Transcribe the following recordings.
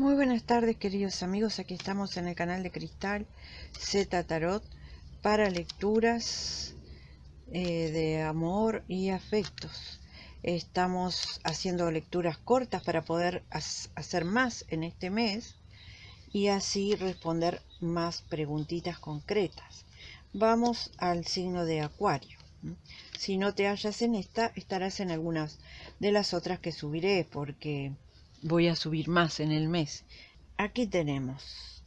Muy buenas tardes queridos amigos, aquí estamos en el canal de Cristal Z Tarot para lecturas eh, de amor y afectos. Estamos haciendo lecturas cortas para poder hacer más en este mes y así responder más preguntitas concretas. Vamos al signo de Acuario. Si no te hallas en esta, estarás en algunas de las otras que subiré porque voy a subir más en el mes. Aquí tenemos.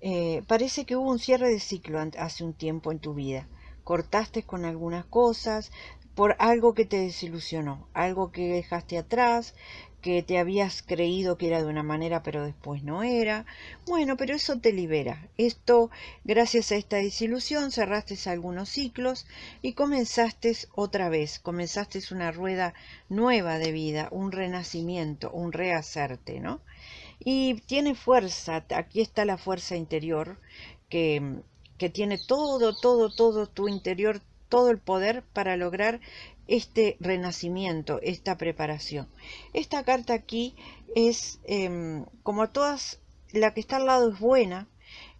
Eh, parece que hubo un cierre de ciclo hace un tiempo en tu vida. Cortaste con algunas cosas por algo que te desilusionó, algo que dejaste atrás, que te habías creído que era de una manera pero después no era. Bueno, pero eso te libera. Esto, gracias a esta desilusión, cerraste algunos ciclos y comenzaste otra vez, comenzaste una rueda nueva de vida, un renacimiento, un rehacerte, ¿no? Y tiene fuerza, aquí está la fuerza interior que, que tiene todo, todo, todo tu interior, todo el poder para lograr este renacimiento, esta preparación. Esta carta aquí es, em, como todas, la que está al lado es buena,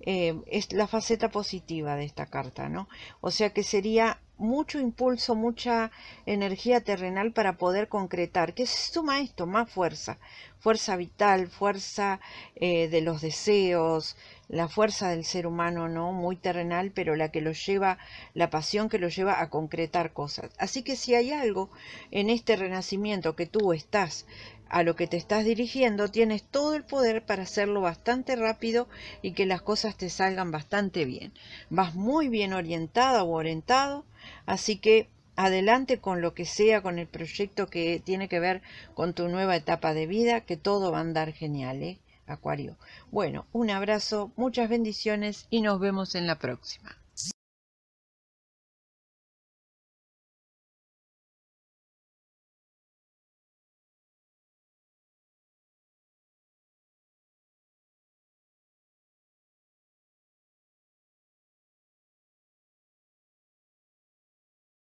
em, es la faceta positiva de esta carta, ¿no? O sea que sería mucho impulso, mucha energía terrenal para poder concretar. ¿Qué suma esto? Más fuerza, fuerza vital, fuerza eh, de los deseos, la fuerza del ser humano, ¿no? Muy terrenal, pero la que lo lleva, la pasión que lo lleva a concretar cosas. Así que si hay algo en este renacimiento que tú estás a lo que te estás dirigiendo, tienes todo el poder para hacerlo bastante rápido y que las cosas te salgan bastante bien. Vas muy bien orientada o orientado, así que adelante con lo que sea, con el proyecto que tiene que ver con tu nueva etapa de vida, que todo va a andar genial, ¿eh? Acuario. Bueno, un abrazo, muchas bendiciones y nos vemos en la próxima.